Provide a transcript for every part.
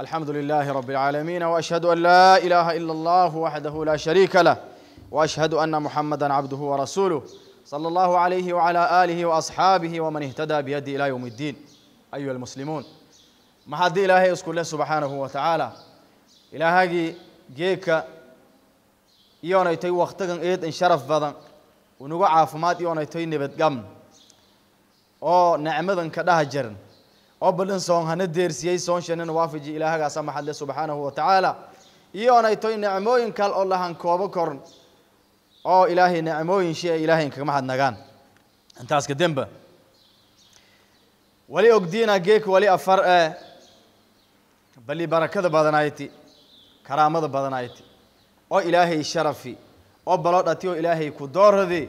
الحمد لله رب العالمين واشهد ان لا اله الا الله وحده لا شريك له واشهد ان محمدا عبده ورسوله صلى الله عليه وعلى اله واصحابه ومن اهتدى بيده إلى يوم الدين ايها المسلمون ما حد الهي اسكن له سبحانه وتعالى الهي جيك iyoonaytay wakhtigan eed in sharaf badan. Unagu caafimaad iyoonaytay nabadgam oo nicmadan ka dhaha jiran oo balin soon hana deersiyey soon shanin waafiji ilaahagaasa maxadle subxaanahu wa tacaala iyoonaytoy nicmooyin kale oo lahan koobo koran oo ilaahay nicmooyin shi ay ilaahay kaga mahadnagaan intaas kademba wali ogdiina geek wali afar ee bali barakada badanayti karaamada badanayti oo ilaahay sharafi oo balo dhati oo ilaahay ku dooradi.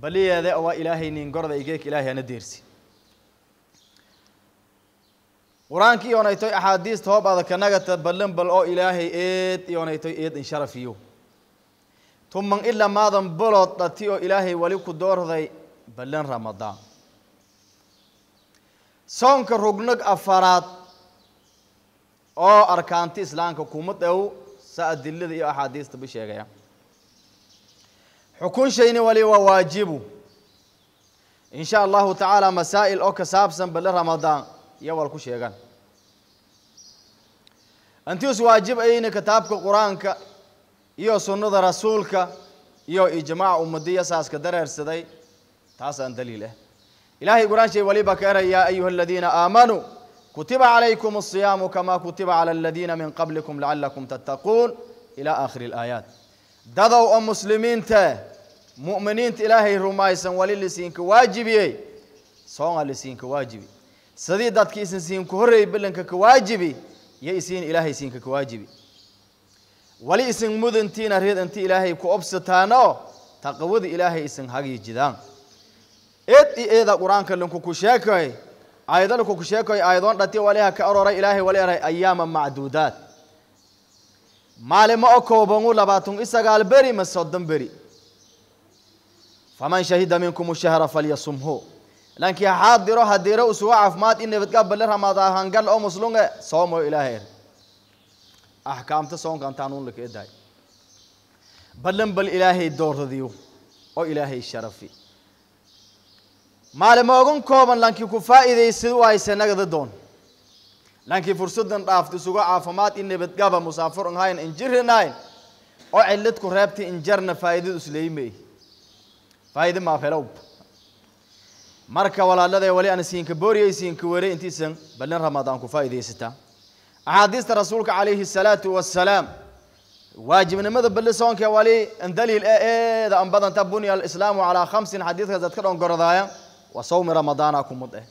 Baliyeede waa ilaahay nin gorda igeek ilaahay ana deersi qur'aankii iyoonaytoy axaadiista hoob kanagata ballan bal oo ilaahay eed iyoonaytoy eed in sharafiyo tuman ilaa maadan balood dhati oo ilaahay wali ku doorday ballan ramadaan soonka rugnag afaraad oo arkaanti islaamka kuma dhow sa adilada iyo axaadiista sheegaya. Xukun shayni wali waa waajibu. In allahu tacaala masaa'il oo ka saabsan bale ramadaan iyo wal ku sheegan hantius waajib ayayna kitaabka qur'aanka iyo sunnada rasuulka iyo ijmaac ummadiya saaska dareersaday. Taas aan daliil ah ilaahay qur'aan shay ka eraya yaa ayuha aladiina aamanuu kutiba calaykum asiyaamu kamaa kutiba cala aladiina min qablikum lacalakum tattaquun. Ilaa aakhiri alaayaat dadow oo muslimiinta mu'miniinta ilaahay rumaysan wali lisiinka waajibiye soonga lisiinka waajibi. Sidii dadki isin siinka horreeyey ka waajibi iyo isiin ilaahay siinka ka waajibi. Wali isin mudantiina reed inti ilaahay ku obsataano taqawada ilaahay isin hagiijidaan eed i eeda qur'aanka linku ku sheekay aayadalku ku sheekoy aayadoon dhati waliha ka aroray ilaahay wali eray ayaama macduudaat maalimo o koobangu labaatan isagaal beri ma soddon beri. Faman shahida minkum shahra falyasumhu lankii xaadiro hadiro usuga caafimaad in nabadga bale ramadaan hangal oo muslunge soomo ilaahay axkaamta soonka antaanuun laka edahay ballan bal ilaahay dooradiyo oo ilaahay sharafi. Maalmoogan kooban lankii ku faa'iidaysid wayse nagada doon lankii fursadan dhaafta isuga caafimaad in nabadgaba musaafur ahayn injirinayn oo cilad ku reebtay injarna faa'iidad isleymay faa'iida maafelow marka walaalada wali aan siinka booriyay siinka were intiisan ballan ramadaan ku faa'iidaysataa axaadiista rasuulka calayhi salaatu wassalaam waajibnimada balle soonka wali daliil ee eeda an badanta bunya alislaamu calaa khamsin xadiidkaas dadka dhon gordaaya waa sawmi ramadaana ku mud eh.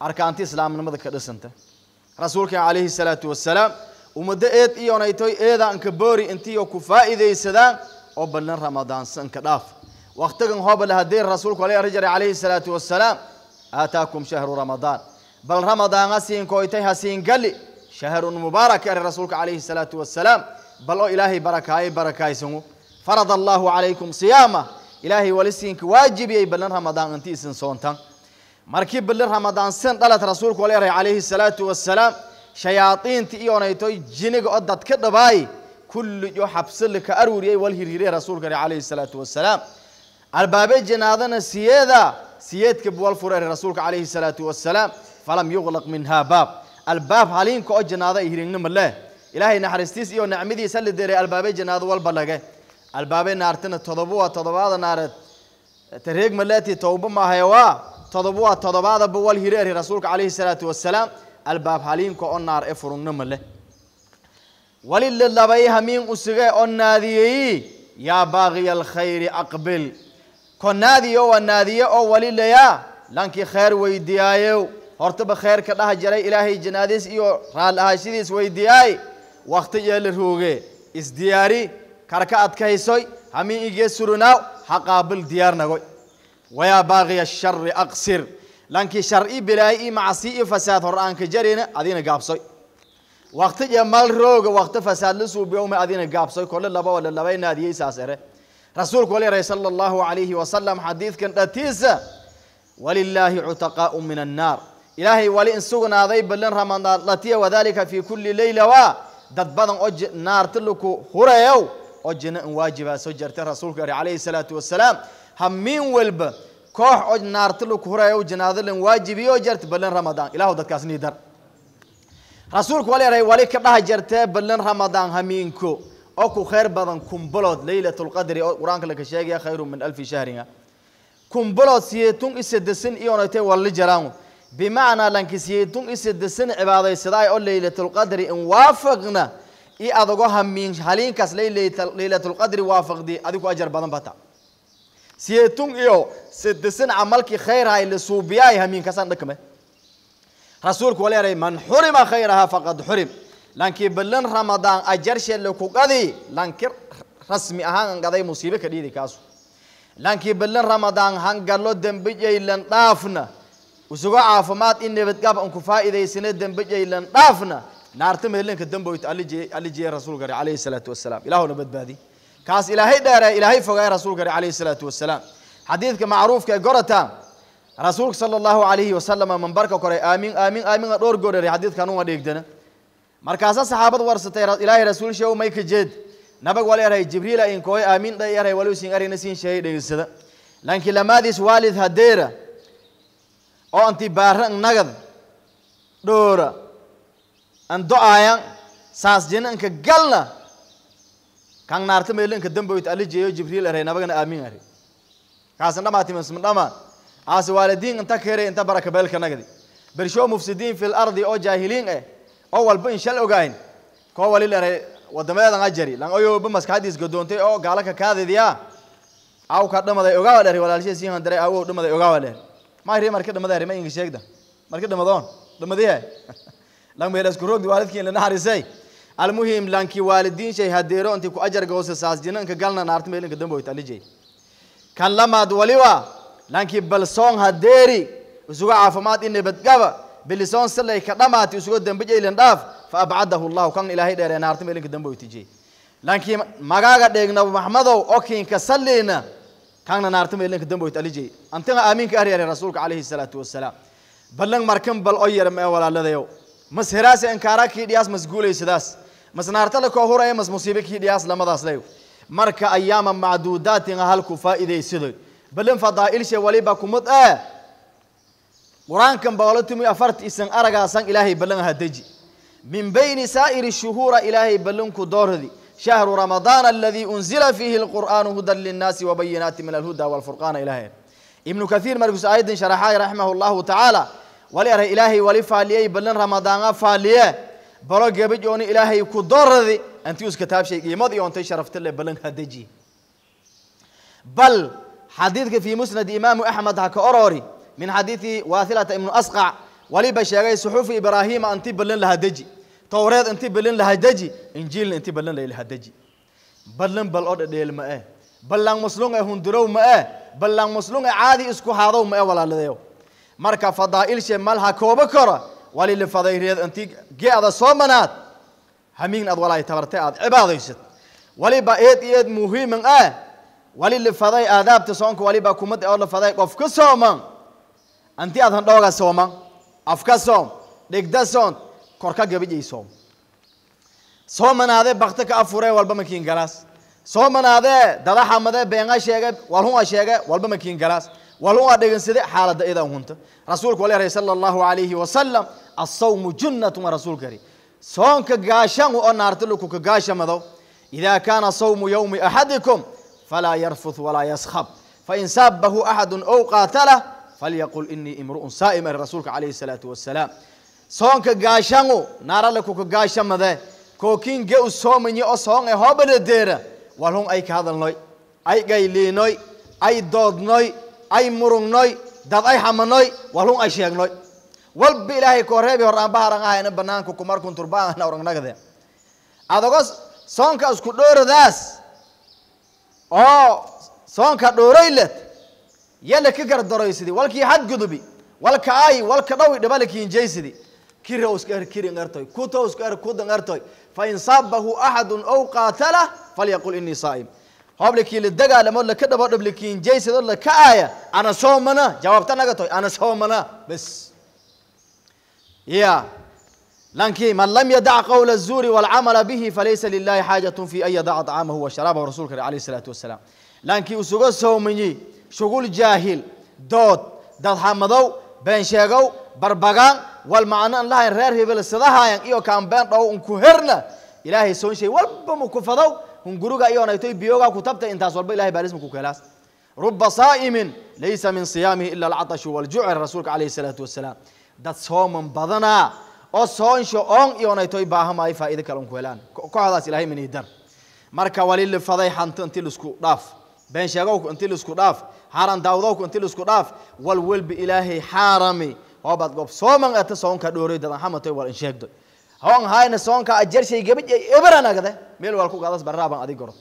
Arkaanti islaamnimada ka dhisanta. Rasuulka calayhi salaatu wassalaam ummaddo eed iyoonaytoy eedaan ka boori intiyo ku faa'iidaysadaan oo ballan ramadaan sanka dhaaf واختقن هوب لها دير رسولك عليه رجل عليه الصلاة والسلام. آتاكم شهر رمضان. بل رمضان أسين كويتيها سين قلي. شهر مبارك يا رسولك عليه الصلاة والسلام. بل إلهي بركاي بركاي سمو فرض الله عليكم صيامه. إلهي ولسينك واجب يا بل رمضان أنت سن سونتان. مركب بل رمضان سن طلت رسولك عليه الصلاة والسلام. شياطين تيون ايتوي جنق قدت كدباي. كل يحبس لك أروري والهيري رسولك عليه الصلاة والسلام. Hirhirey rasuulka eray calayhi salaatu wassalaam albaabe janaadana siyeeda siyeedka buwal fure eray rasuulka calayhi salaatu wassalaam falam yuqlaq minha baab albaab haliinka oo janaado ay hiringnima leh ilaahay naxariistiis iyo nicmadiisa la deeray albaabe janaado walba lage albaabe naartana todoba waa todobaada naareed tareeg maleeti towba maahaye waa todoba waa todobaadaba wal hireeri rasuulka calayhi salaatu wassalaam albaab haliinka oo naar e furugnima leh wali lalabay hamiin usuge oo naadiyeyi yaa baaqiya alkhayri aqbil ko naadiyo waa naadiye oo wali layaa lankii khayr weydiyaayow hortaba khayrka dhaha jaray ilaahay janaadiis iyo raal ahaashadiis weydiyaay wakti yeela rooge isdiyaari karka adkaysoy hamiin igee surunaaw ha qaabil diyaar nagoy wayaa baaqiya shari aqsir lankii shar'i bilaay i macsi i fasaad hor aan rasuulku wali eray sala allahu calayhi wasalam xadiidkan dhatiisa walilaahi cutaqaa'u min annaar ilaahay wali in sugnaaday ballan ramadaan latiya wadalika fi kulli leyla waa dad badan oo naarta laku hureeyow oo jina in waajibaa soo jartay rasuulka ari calayhi salaatu wasalaam hamiin walba koox oo naarta laku hureeyow jinaado lan waajibiyo jarta ballan ramadaan ilaahu dadkaas nii dar rasuulku wali eray wali ka dhaha jartee ballan ramadaan hamiinko oo ku khayr badan kumbalood leylatulqadri oo qur-aanka laka sheegaya khayru min alfi shahringa kumbalood siyeetun isedesan iyonaytay walli jaraan bimacnaa lanki siyeetun isedesan cibaadaysadaay oo leylatulqadri in waafaqna i adago hamiin haliinkaas leylatulqadri waafaqdi adigu ajar badan bata siyeetun iyo sedesan camalkii khayrhay la suubiyaay hamiinkaasaan dhakame rasuulku wala eray man xurima khayraha faqad xurim lankii ballan ramadaan ajarshe laku qadi lanki rasmi ahaan angaday musiibe ka dhiidi kaasu lankii ballan ramadaan hangalo dembejaylan dhaafna usugo caafimaad in nabadgab an ku faa'iidaysana dembejaylan dhaafna naarta mehelenka damboyta alijiye rasuulka ari calayhi salaatu wasalaam ilaahuna badbaadi kaas ilaahay dheere ilaahay fogaay rasuulka ari calayhi salaatu wasalaam xadiidka macruufka ee gorata rasuulka sala allahu alayhi wasalama mambarka koray aamin aamin aamin a dhowr goorere xadiidkan uma dheegdana markaasa saxaabad warsatay ilaahay rasuul sheew may ka jeed. Nabag wala eray jibriila in kooy aamin dhay eray walu sin arina sin sheegay dhegeysada laakiin lamaadiis waalid hadeera oo anti baara nagad dhoora an do-aayan saas jinanka galna kan naarta meelanka damboyt alijeeyo jibriil eray nabagana aamin eray. Kaasan dhamaatimasma dhamaan. Aase waalidiin inta kere inta baraka beelka nagdi bersho mufsidiin fi lardi oo jaahiliin eh oo walba in shal ogayn koo wali leray wadameedan ajari lan oyoba maskaxdiis gadoontay oo gaala ka kaadadiya aw ka dhamaday ogaawa dheer walaalshii sii handaray awow dhamaday ogaawa dheer maayri marka dhamaday ma inga sheegda marka dhamadoon dhamadiye lan meelas ku roogdi waalidkiin la naxarisay almuhim lanki waalidiin shay hadeero intii ku ajar goose saas jinanka galna naarta meelinka damboyt alijay kan lamaad waliba lankii balsoon hadeeri isugo caafimaad in nabadgaba bilisoon silay ka dhamaati isugo dembejaylan dhaaf fa abcadahu llahu kan ilaahay dheeree naarta meelinka damboytijey lankii magaaga dheegna maxmadow okinka sallina kanna naarta meelinka damboyt alijey antiga aaminka aryare rasuulka calayhi salaatu wasalaam ballan markan bal o yar mee walaaladayow mas heraase inkaara kii dhiyaas mas guulaysadaas mas naartala koo huraya mas musiibe kii dhiyaas lamadaas leyo marka ayaama macduudaatin halku faa'iidaysadoy balin fadaa'ilshe waliba kumad ee qur-aankan boqolo tumi afarti isan aragaasan ilaahay ballan hadeji min bayni saa'iri shuhuura ilaahay ballanku dooradi shahru ramadaan aladii unzila fiihi alqur'aanu hudan linnaasi wabayinaati min alhuda walfurqaana ilaahay ibnu kathiir markiisu aayadin sharaxaay raximahu llahu tacaala wali aray ilaahay wali faaliyey ballan ramadaana faaliye balo gebaj ooni ilaahay ku dooradi anti us kitaabshay qiimad iyo ontay sharafta le ballan hadeji bal xadiidka fi musnad imaamu axmed ha ka orori xadiidi waathilata ibnu asqac waliba sheegay suxuufi ibraahima inti ballan lahadeji towreed inti ballan lahadeji injiilna inti ballan laylahadeji ballan bal oo dhadheel ma eh ballan muslung ee hundurow ma eh ballan muslung ee caadi isku haadow ma eh walaaladeyo marka fadaa'ilshe mal ha kooba koro wali lifadayreed inti geada soo manaad hamiin aad walaay tabartay aad cibaadaysad waliba eed iyo eed muhiiman ah wali lifaday aadaabta soonka waliba kumad oo lifaday qof ka sooman anti aad handhooga sooman afka soom dhigda soon korka gabijay soom. Soomanaadee bakta ka afuree walba makiin galaas. Soomanaadee dada xamadee beenga sheege walhunga sheege walba makiin galaas. Walhunga dhegansade xaalada idan hunta. Rasuulku wali aray sala allahu alayhi wasalam asawmu junnatun rasuulka ari soonka gaashan oo naarta lukuka gaashamado idaa kaana sawmu yawmi axadikum falaa yarfuth walaa yaskhab. Fain saabahu axadu ow qaatalah falyaqul inii imru'un saa'im ari rasuulka calayhi salaatu wasalaam soonka gaashangu naarale kuka gaashamade kookin ge u oo soon e hoobanadeera walhun ay ka hadalnoy ay gayliinoy ay doodnoy ay murugnoy dad ay xamanoy walhun ay sheegnoy walba ilaahay koo reebi hor aan ahayna banaanka kumarkun turbaana orangnagade adogo soonka isku dhooradaas oo soonka dhooroylet yala ka gardaroysidi walkii xadgudubi walka ay walka dhawi dhibalakiinjaysidi kira uska er kiri ngartoy kuta uska er kuda ngartoy fain saabahu axadu ow qaatalah falyaqul inii saa'im hoblakii la dagaalamo laka dhabo dhablikiinjaysid oo laka aaya ana soomana jawaabta naga toy ana soomana bes يا لانكي من لم يدع قول الزور والعمل به فليس لله حاجة في أن يدع طعامه وشرابه رسولك عليه الصلاة والسلام لانكي أسوغو سومني شغل جاهل دوت داد حمدو بين شيغو بربغان والمعنى الله رير هبل سدها إيو كان بين دو انكو هرنا إلهي سون شيء والبا مكفدو هم غروغا إيو نايتوي بيوغا كتبت انتاس والبا إلهي بارس مكو كلاس رب صائم ليس من صيامه إلا العطش والجوع رسولك عليه الصلاة والسلام dad sooman badanaa oo soonsho oon iyoonaytoy baahamaayo faa'iido kale un ku helaan kooxdaas ilaahay manii dar marka wali lifaday xanto inti lisku dhaaf inti lisku dhaaf haran daawdowku inti lisku dhaaf wal welbi ilaahay xaarami hoobaad gob sooman ata soonka dhooroy dadan xamatoy wal in sheegdo hoon hayna soonka ajarshay gabadh ay eberanagde meel wal ku gadas barraaban adig goro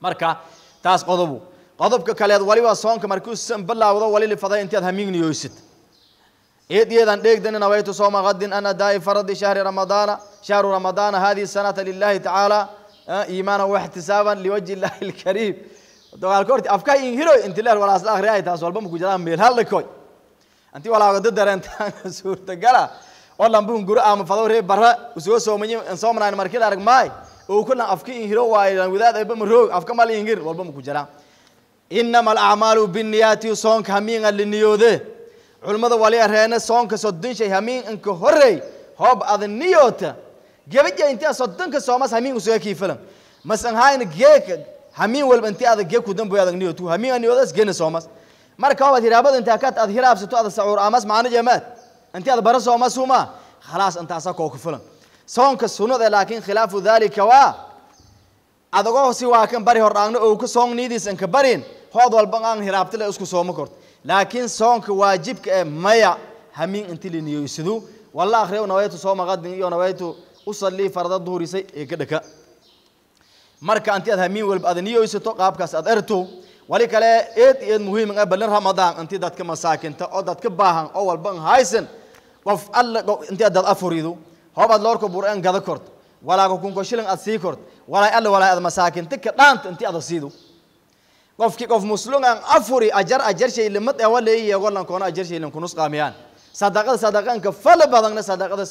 marka taas qodobu qodobka kaleed waliba soonka markuu san bilaawdo wali lifaday intaad hamiigniyoysid إيد يدان ديك دن نويت صوم غد أنا داي فرض شهر رمضان شهر رمضان هذه السنة لله تعالى إيمانا واحتسابا لوجه dagaalkoorti afka ingiro intileer walaasla akhriyahay taas walba maku jiraa meel hal dhakoy anti walaagado dareentaan suurtagala. Oo lambun guro ama fadaw ree barra u soo soomay insoomnaan markila arag maay oo kullan afka ingiro waayo lan wadaad ayba maroog afka mal ingir walba maku jiraa inama alacmaalu binniyaati soonka hamiinga liniyoode culimmada waliya reene soonka soddon shay hamiin inka horreey hoob ada niyoota gebadya intia soddonka soomas hamiin usuga kiifalan. Masan haayna geeka walba inti ada gee kudamboy adag niyotu hamiin aniyoodas gena soomas marka hoobaad hiraabada intaa kaad ad hiraabsato ada sacuur amas maana jamaad inti ada bara soomas uma khalaas intaasa koo kufilan soonka sunnada laakiin khilaafu daalika waa adagoo si waa kan bari hordhaagno oo ka soon niidiis inka barin hood walba aan hiraabtile isku sooma korto laakiin soonka waajibka ee maya hamiin inti la niyoysadu walla akhriyo nawaytu sooma qadin iyo nawaytu usallii farda duhurisay ee ka dhaka marka anti aad hamiin walba aad niyoysato qaabkaas aad erto wali kale eed eed muhiim ah balin ramadaan inti dadka masaakinta oo dadka baahan oo walba aan haysan qof alla inti aad afurido hoobaad loorka bureen gada kort walaaga kunko shilin aad sii kort walaa alla walaa aad masaakinta ka dhaanta inti aad siido qofkii qof muslim aan afuri ajar ajar shay limad ee wala yeego lan koona ajar shay lan kunus qaamiyaan. Sadaqada sadaqanka fal badanna sadaqada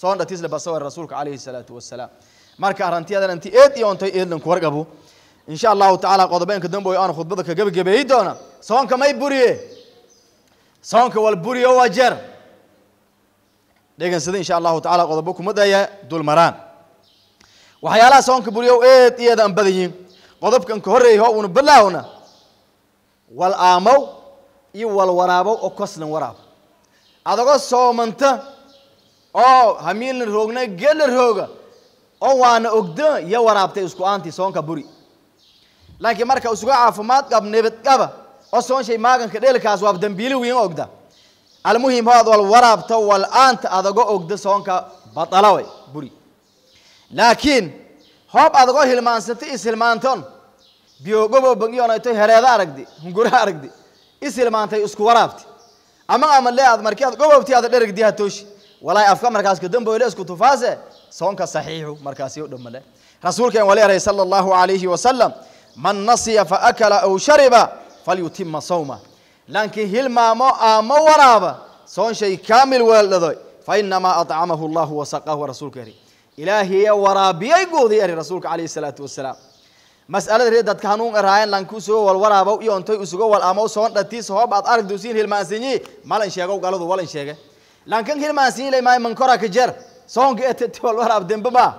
soon dhatis la basaw rasuulka alayhi salatu wassalaam marka arantiyadan anti eed iyo ontay eed lan ku warqabo insha Allah taala qodobeenka dambe aan khudbada ka gabagabeeyay doona soonka may buriye soonka wal buriyo wajar degan sida insha Allah taala qodobo kuma daya dul maraan waxyaalaha soonka buriyo eed iyo aan badayin qodobkan ka horreeya oo una bilaawna wal aamow iyo wal waraabow oo koslan waraab adagoo soomanta oo hamiinla roogna gela rooga oo waana ogdo iyo waraabtay isku aantii soonka buri laakiin marka isuga caafimaad qab nabad qaba oo soon shay maaganka dheelkaas waa dambiili wiin ogda almuhim hood wal waraabta wal aanta adagoo ogda soonka batalaway buri laakiin hoob adagoo hilmaansata is hilmaanton biyogobo bangiyoonayto hereeda aragdi hungura aragdi is isku waraabti ama ama le aad markii aad gobobti aad dheragdi hatooshi walaay afka markaas ka damboyle isku tufaase soonka saxiixu markaasi u dhamale rasuulkeen wali aray sala allahu alayhi wasalam man nasiya faakala aw shariba falyutima sawma laakiin hilmaamo aamo waraaba soon shay kaamil weeldhadoy fainamaa acamahu allahu wasaqahu rasuulka yari ilaahiya waraabiyay goodii eri rasuulka calayhi salaatu wasalaam mas'alada reer dadka hanuun eraayan lanku soo wal waraabow iyo ontay usugo wal amow soon dhatiis hoob aad aragdu siin hilmaansinyi malan sheegow galadu walan sheege lankan hilmaansinyi lay maay mankora ka jer soonka eteti wal waraab dembe ma.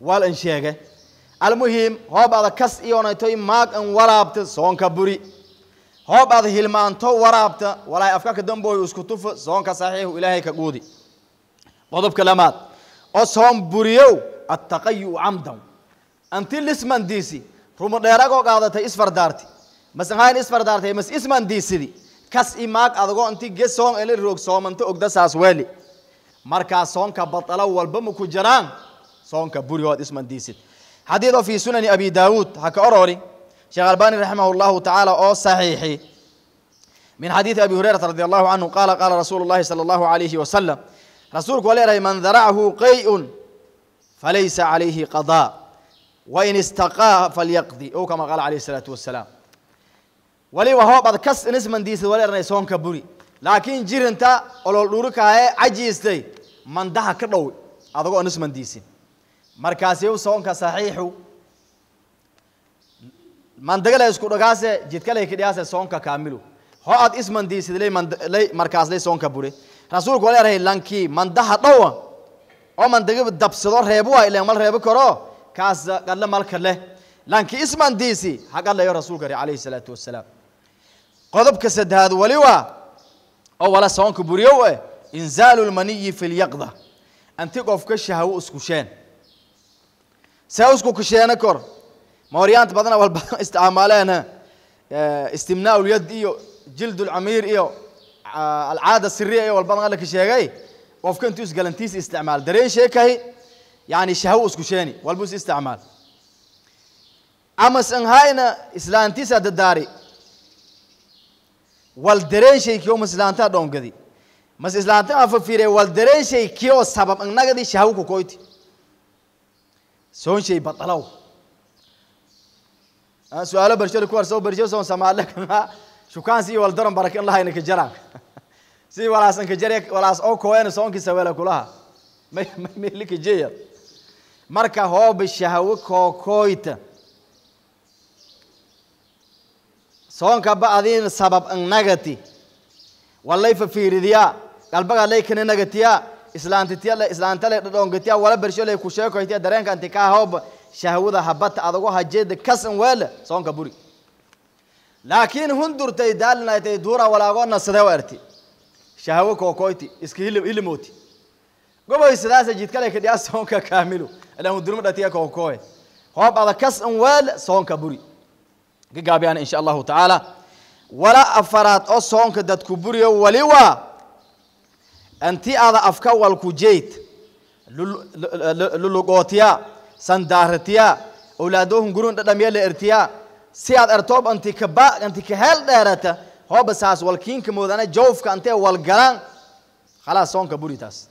Walan sheege. Almuhim hoob ada kas iyo onaytoy maag an waraabta soonka buri. Hoob ada hilmaanto waraabta walaay afka ka dambooy isku tufa soonka saxiixu ilaahay ka guudi. Qodobka lamaad oo soon buriyow attaqayu camdan anti lismandiisi rumo dheeragoo qaadatay isfardaarti. Masanhayn isfardaartay mas ismandiisidi kas imaag adagoo inti ge soon ele roog soomanta ogda saas weeli markaa soonka batalo walba ma ku jiraan soonka burihood ismandiisid xadiidoo fi sunani abi daawuud ha ka orori sheekh albani raximah llahu tacaala oo saxiixi من حديث أبي هريرة رضي الله عنه قال قال رسول الله صلى الله عليه وسلم رسولك وليره من ذرعه قيء فليس عليه قضاء وإن استقاه فليقضي أو كما قال عليه الصلاة والسلام ولي وهو بعد كس نسمن ديس وليره سون كبري laakiin jirinta olol dhuri kahaye cajiistay mandaha ka dhow adagoo nis mandiisin. Markaasi soonka saxiixu mandagale isku dhagaase jidkale kidhiyaase soonka kaamilu. Ho ad ismandiisid lay markaas lay soonka bure rasuulku wala rahay lankii mandaha dhowa oo mandaga dabsado reebo waa ileen mal reebo karo kaas qadle malka leh. Lankii ismandiisi ha qadlayo rasuulka calayhi salaatu wassalaam. Qodobka saddexaad wali waa oo wala soonka buriyow eh inzaalu lmaniyi fi lyaqda anti qofka shahwo isku sheen. See isku kusheena kor mooryaanta badana walba isticmaaleena istimnaa lyad iyo jild lcamiir iyo alcaada siriya iyo walbadan alla sheegay qofka intuu isgalantiisa isticmaal. Dareen sheekahi yani shahwo isku sheeni walbu is isticmaal. Amas anhayna islaantiisa dadaari wal dareen shay kiyo maslaanta dhongadi mas islaanta afa fiire wal dareen shay kiyo sabab annagadi shahwo ku koyti soon shay batalaw su-aalo barshada ku warso barsho soon samaale kana shukaansi iyo waldaran barakan lahayna ka jaraan si walaas anka jare walaas oo kooyana soonkii sawela kulaha may may ka jeya marka hooba shahwo kookoyta soonka ba adin sabab annagati walay fa fiiridiya qalbaga lay kana nagatiya islaantitiya la islaantale dhongatiya wala barsho lay ku sheekoytiya dareenka ka shahwada habata adago hajeeda kasan weele soonka buri. Laakiin hundurtay daalinaitay duura walaago nasade wa erti? Shahwo kookoyti iska hilim hilimooti goboy sidaasa jidkale ka soonka kaamilu. Ilan hundurma hoob ada kasan weele soonka buri. Gagaabiyaan insha allahu tacaala. Wala afaraad oo soonka dadku buriyo wali أنتي هذا أفكار والكوجيت للغوتيا سندارتيا أولادهم قرون تدمية لإرتيا سياد أرتوب أنتي كبا أنتي كهل دارتا هو بساس والكين كمودانا جوفك أنتي والقران خلاص سون كبوريتاس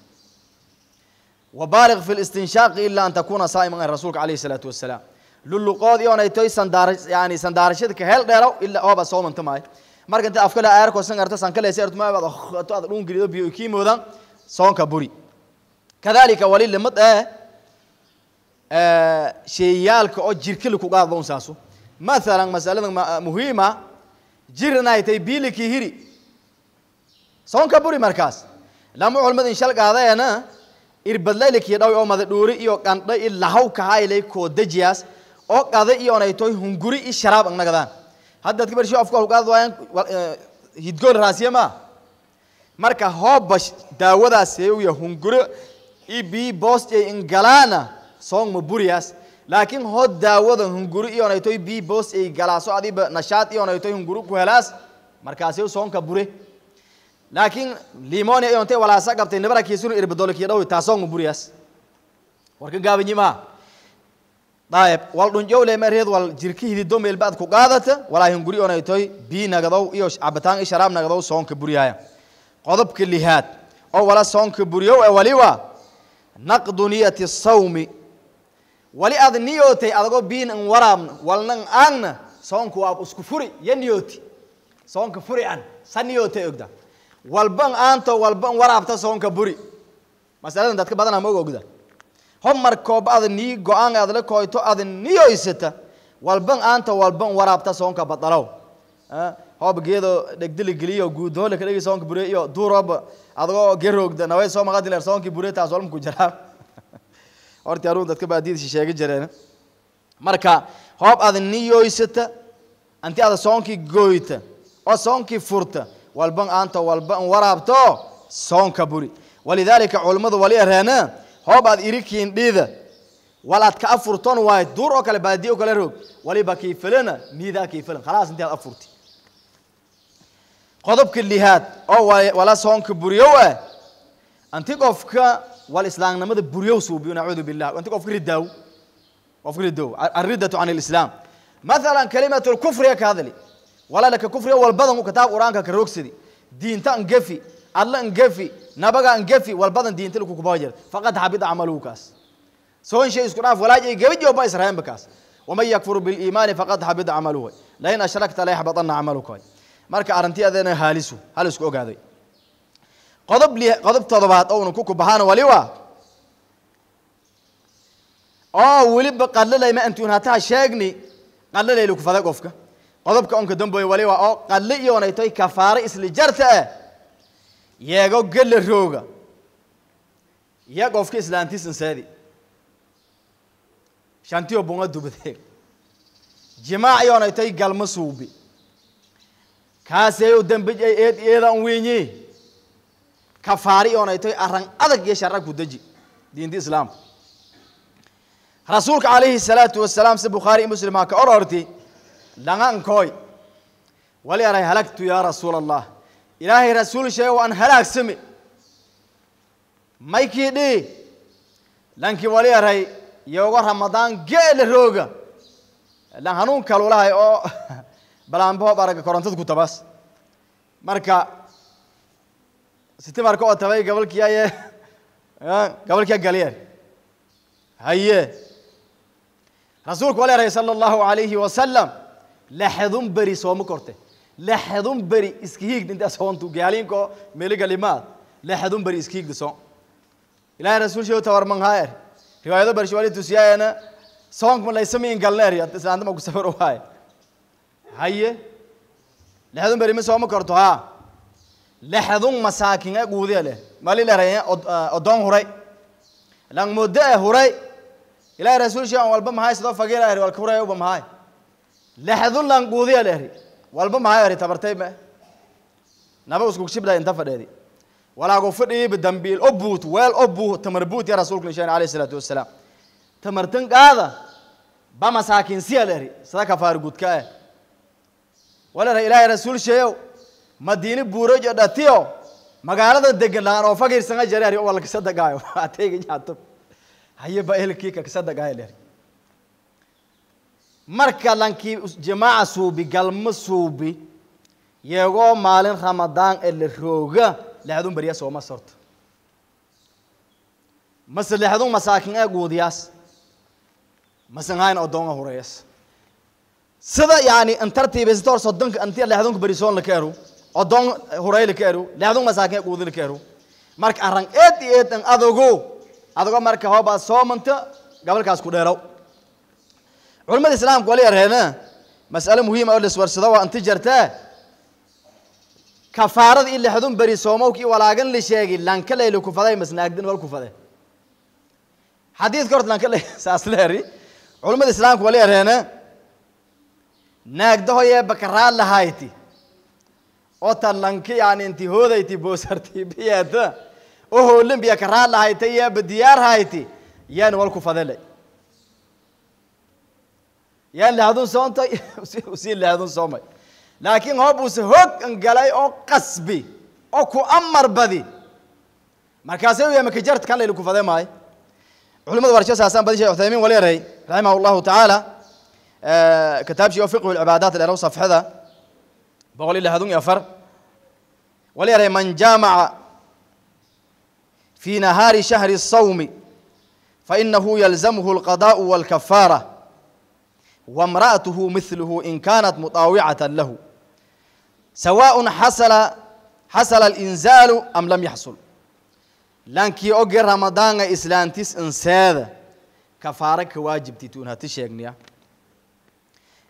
وبارغ في الاستنشاق إلا أن تكون صائما الرسول عليه الصلاة والسلام للغوتيا أنتي سندارش يعني سندارشتك هل دارو إلا هو بصوم أنتماي markanta afkale aarko sangarta sankaleysa ertumaabad oh, to ad dhun gelido biyo kii moodan soonka buri. Kadalika wali limad ee eh, eh, sheeyaalka oo jirka laku qaadba un saasu. Masalan masalada muhiima jir inay tahay biilikii hiri. Soonka buri markaas. Lama culmad inshal qaadaena irbadlaylikiyo dhaw oo mada dhuuri iyo qandha i lahaw kahaylay koodajiyaas oo qada iyo onaytoy hunguri i sharaab ang nagadaan haddaad kabarshio afku awqaad waayaan eh, hidgoon raasiya maa marka hooba daawadaas heuya hunguro ibi bost ay ingalaana soongma buriyaas. Laakiin hoo daawadan hunguro ionaytoy bi bost ay galaaso adiba nashaad ionaytoy hunguro ku helaas markaaseu soonka bure laakiin limonia iontay walaasa qabtay nabarakiisuna irbadolokiya dhahoy taa soongma buriyaas. Warka gaabanyi maa daayeb wal dhunjowle mareed wal jirki hidido meelbaad ku qaadata walaa hunguri onaytoy bii nagadow iyo cabitaan i sharaab nagadow soonka buryaaya. Qodobka lihaad oo wala soonka buriyow ee wali waa naqdu niyati sawmi. Wali aad niyootay adagoo biin an waraabna walnan aangna soonku waa isku furi ya niyooti. Soonka furi an sa niyootay ogda. Walban aanto walban waraabta soonka buri. Masaladan dadka badana ma ogda homar koob ad nii go'aan aad la koyto ad niyoysata walban aanta walban waraabta soonka badalow. Hoob geedo dhegdili geliyo guudhoole kadhegi soonka bure iyo duuroba adagoo geroogda naway soo maqadiler soonkii bure taas walma ku jiraa horti aruun dadka baadiyadiisi sheegi jireen. Marka hoob ad niyoysata anti ada soonkii gooyta oo soonkii furta walban aanta walban waraabto soonka buri. Walidaalika culammadu wali areena هو بعد إيركين ديدا ولا تكافرتون واي دور أو كله بادي أو كله روب ولا بكي فلنا ميدا كي فلنا خلاص أنت أفرتي قطب كل هاد أو ولا سون كبريوة أنت قفك والإسلام نمد بريوة سو بيون عود بالله. أنت قفك ردو قفك ردو الردة عن الإسلام. مثلا كلمة الكفر يا كهذلي ولا لك كفر أول بدن وكتاب أوران كروكسدي. دين تان جفي الله ان جفي نبغى نجفي والبدن دين تلو كوباجر فقد حبيد عملوكاس. كاس سو ان شيء اسكناف ولا جي جبي جو بايس رحم بكاس. ومن يكفر بالإيمان فقد حبيد عمله. لين أشركت لا يحبطن عملك. مركا أرنتي ادنا هاليسو. هل اسكو غادي قضب لي قضب تضبات أو نكوكو بهانا وليوا. آه ولب قال لي ما انتو هاتا شاغني قال لي لو كفدا قفكه قضبك انك دنبوي وليوا. أو قال لي يوني تي كفاره إسلي جرته gela rooga ya qofka islaantis inseedi shantiyo bunga dubadeeg jimaac iyoonaytoy galma suubi kaaseeyo dambej ay eed eeda an weynye kafaari iyoonaytoy arran adag iyo sharra ku deji diinta islaamka rasuulka calayhi salaatu wasalaam si bukhaari i muslim ha ka ororti langankooy wali aray halagtu yaa rasuula allah ilaahay rasuul sheego an halaagsame maykii dhii lankii wali aray yogo ramadaan geela rooga? Lan hanuun kalulahay oo balaanbahob araga korontad ku tabas marka siti marka oo tabay gabalkiyaye gabalkiya galyeer haye rasuulku wali aray sala allahu alayhi wasalam laxdun beri sooma korte laxdun beri iska hiigda intaa soontu gaalinko meligalimaad laxdun beri iska hiigda soon ilahay rasuul sheego tawarman haayer riwaayado barshi wali tusiyaayana soonka laysamiin galneer islaantama ku safar waaye haye laxdun beri ma sooma korto haa laxdun masaakin e guudiya leh mali leray odoon huray lang muddo e huray ilahay rasuul sheego walba mahay sidoo fagiir ahri walka huray uba mahay laxdun lang guudiya lehri walba mahay ahri tabartay ma naba usku shibda inta fadheedi. Walaago fadhiiba dambiil o buut weel o buu tamar buut ya rasuulka sheegay alayhi salaatu wasalaam tamartan qaada ba masaakin siya lehri sada kafaar gudka eh. Wala ilaahay rasuul sheeyow madiini buurajo dhatiyo magaalada degan laan oo fagiirsanga jare ari wala kasadagaayo ateyga nyaato haye ba ehelkii ka kasadagaayo lehri marka lankii jamaaca suubi galma suubi yeegoo maalin ramadaan ee la rooga lexdun beriya sooma sorto. Mase lexdun masaakin ee guudiyaas masan hayn odoonga hureyas sida yani intartiibistor sodonka inti lexdunka beri soon laka eru odoon hurey laka eru lexdun masaakin ee guudi laka eru marka arran eed iyo eed an adogo adogo marka hoobaad soomanta gabalkaas ku dheerow yarheena mas'ale muhiima oo liswarsado waa inti jartee kafaarada in lexdun beri soomowkii walaagan la sheegi lanka layla kufaday masnaagdin wal kufade xadiidka horta lanka lay saas leeri culamada islaamka wali yarheena naagdahoyee bakaraa lahayti oo tan lanki yani inti hoodayti boosarti biyeeta oo hoolin biya karaa lahayta yeeba diyaar hayti yaan wal kufadele يلا هذون صومت وسيل هذون صومت لكن هو بس هوك ان جلاي أو قصبي. أو كو أمر بدي مركزه يا مكجرت كان لكو فدا ماي علماء ورشة ساسان بدي شيخ عثيمين ولي ري. رحمه الله تعالى. آه، كتاب شيخ فقه العبادات اللي روى صفحة ذا. بقول له هذون يفر ولي ري من جامع في نهار شهر الصوم فإنه يلزمه القضاء والكفارة. وامرأته مثله إن كانت مطاوعة له. سواء حصل حصل الإنزال أم لم يحصل. لانكي أوجي رمضان إسلانتيس إنسادة كفارك واجب تيتونها تشيغنيا.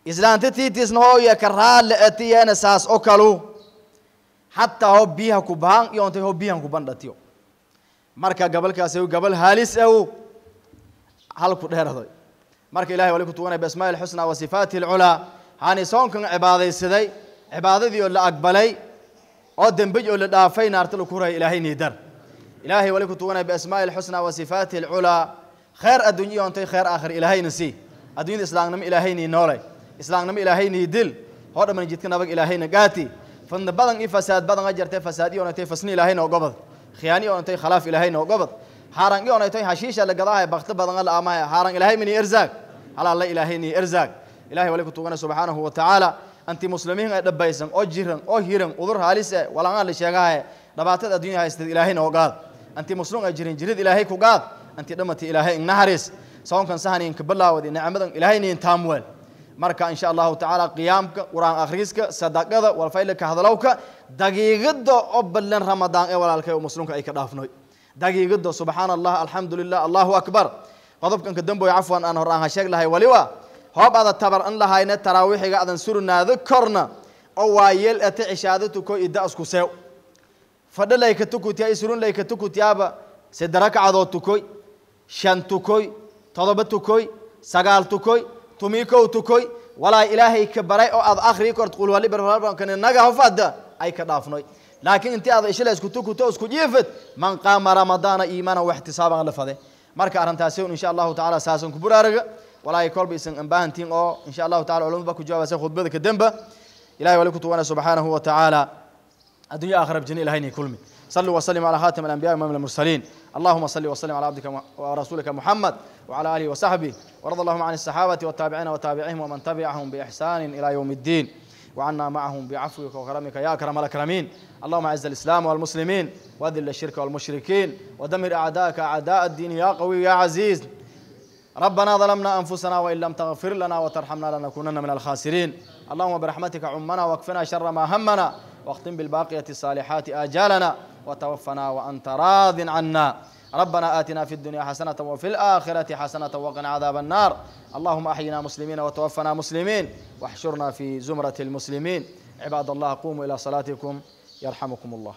إسلانتي تيتيس نهو يكرال لأتي أنا ساس أوكالو. حتى هو بيها كوبان يونتي هو بيها كوبان داتيو. marka gabalkaasi gabal halis ah hal ku dheeraday marka ilaahay wali ku tuwanay basmaa alxusna wa sifaati alculaa haani soonkan cibaadaysaday cibaadadii oo la aqbalay oo dembej oo la dhaafay naarta lagu kuray ilaahay niidar ilaahay wali ku tuwanay basmaa alxusna wa sifaati alculaa khayr adduunyo ontay khayr aakhir ilaahayna sii. Adduunyada islaamnimo ilaahayni noolay. Islaamnimo ilaahayni dil. Hoo dhamman jidka nabag ilaahayna gaati. Fadna badan iyo fasaad badan a jartay fasaad ontay fasni ilaahayna ogobad khiyaani oonatay khalaaf ilaahayna ogobad هارانجي أنا توي هشيشة لجذاه بخت بدنال أما هارانج إلهي مني إرزاق هلا الله إلهي مني إرزاق إلهي ولك تقول سبحانه وتعالى أنت مسلمين قد بيسن أو جيرن أو هيرن ولا عن الشجاعة نبات الدنيا هست إلهي نوقال أنت مسلم أجرين جريد إلهي كوقال أنت دمت إلهي إن سواء كان سهني إن كبلا ودي نعم بدن إلهي نين تامول مركا إن شاء الله تعالى قيامك وران أخرسك صدق هذا والفعل كهذا لوك دقيقة أبلن رمضان إيه ولا الكل مسلم daqiiqada subxaana allah alxamdu lilah allahu akbar. Qodobkan ka damboy cafwan aan hor aan ha sheeg lahay waliba hoob ada tabar an lahayna taraawixiga adan surnaado korna. Oo waayeel ate cishaado tuko ida isku seew fadho layka tukutiya isurun layka tukutiyaaba sida rakcadoo tukoy shan tukoy todoba tukoy sagaal tukoy tumikow tukoy. Walaa ilaahay ka baray oo aad akhrii kort qul wali barkan naga hofada ay ka dhaafnoy لكن أنت هذا إيش لازم كتوك توس كجيفت من قام رمضان إيمانه واحتسابا على فده مارك أرنتاسيون إن شاء الله تعالى ساسون كبرارجا ولا يكل بيسن أنبان تين أو إن شاء الله تعالى علوم بكو جواب سخد بذك دمبا إلهي ولك توانا سبحانه وتعالى. الدنيا آخر بجني إلهي نكلم صلوا وسلم على خاتم الأنبياء وإمام المرسلين. اللهم صل وسلم على عبدك ورسولك محمد وعلى آله وصحبه. ورضى اللهم عن الصحابة والتابعين وتابعيهم ومن تبعهم بإحسان إلى يوم الدين. وعنا معهم بعفوك وكرمك يا أكرم الأكرمين. اللهم أعز الإسلام والمسلمين وأذل الشرك والمشركين ودمر أعداءك أعداء الدين يا قوي يا عزيز. ربنا ظلمنا أنفسنا وإن لم تغفر لنا وترحمنا لنكونن من الخاسرين. اللهم برحمتك عمنا واكفنا شر ما همنا واختم بالباقية الصالحات آجالنا وتوفنا وأنت راض عنا. ربنا آتنا في الدنيا حسنة وفي الآخرة حسنة وقنا عذاب النار. اللهم أحينا مسلمين وتوفنا مسلمين واحشرنا في زمرة المسلمين. عباد الله قوموا إلى صلاتكم يرحمكم الله.